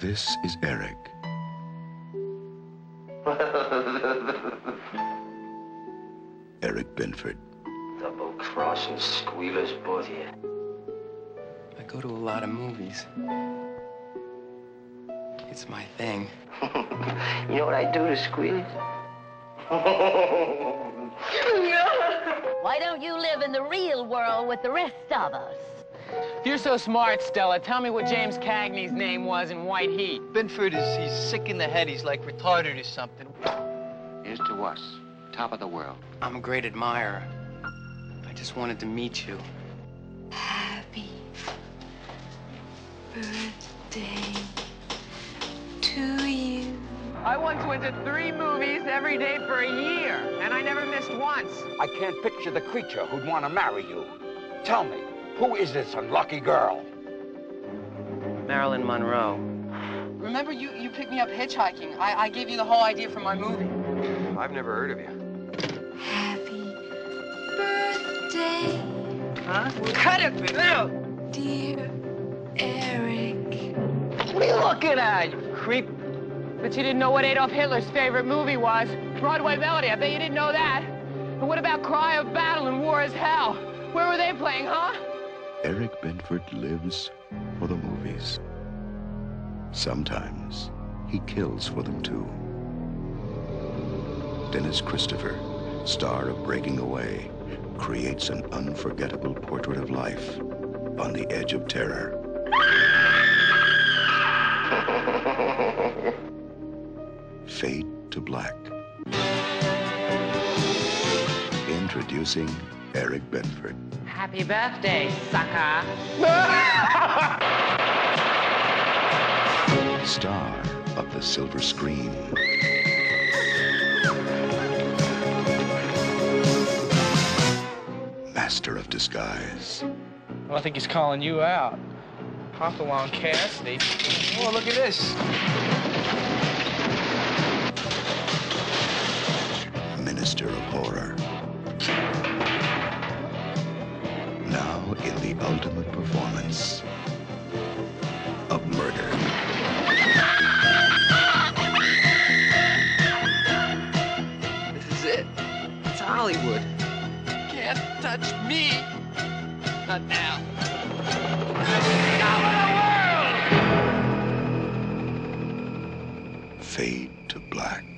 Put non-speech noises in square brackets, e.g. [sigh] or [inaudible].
This is Eric. [laughs] Eric Binford. Double crossing squealers, both of you. I go to a lot of movies. It's my thing. [laughs] You know what I do to squealers? [laughs] Why don't you live in the real world with the rest of us? If you're so smart, Stella, tell me what James Cagney's name was in White Heat. Binford is he's sick in the head. He's like retarded or something. Here's to us, top of the world. I'm a great admirer. I just wanted to meet you. Happy birthday to you. I once went to three movies every day for a year, and I never missed once. I can't picture the creature who'd want to marry you. Tell me, who is this unlucky girl? Marilyn Monroe. Remember, you, you picked me up hitchhiking. I, I gave you the whole idea for my movie. I've never heard of you. Happy birthday, Huh? Cut it out! dear Eric. What are you looking at, you creep? But you didn't know what Adolf Hitler's favorite movie was. Broadway Melody, I bet you didn't know that. And what about Cry of Battle and War is Hell? Where were they playing, huh? Eric Binford lives for the movies. Sometimes he kills for them too. Dennis Christopher, star of Breaking Away, creates an unforgettable portrait of life on the edge of terror. [laughs] Fade to black. Introducing Eric Binford. Happy birthday, sucker. [laughs] star of the silver screen. Master of disguise. Well, I think he's calling you out. Hopalong Cassidy. Oh, look at this. Minister of horror. sense of murder. This is it. It's Hollywood. You can't touch me. Not now. Now in the world! Fade to black.